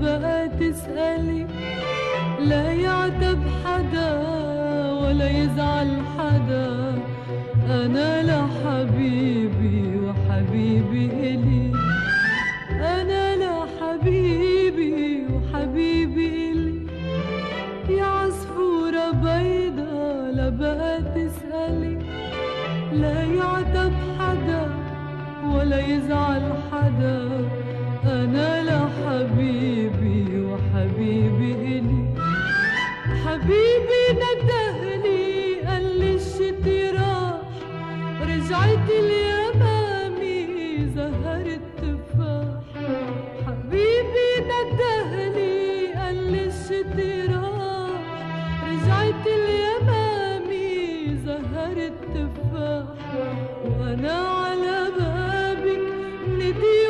بقى تسألي. لا يعتب حدا ولا يزعل حدا. أنا لحبيبي وحبيبي إلي. أنا لحبيبي وحبيبي إلي. يا عصفورة بيضة لا بقى تسألي. لا يعتب حدا ولا يزعل حدا. أنا لا رجعت اليمامي زهرت تفاح وأنا على بابك نديو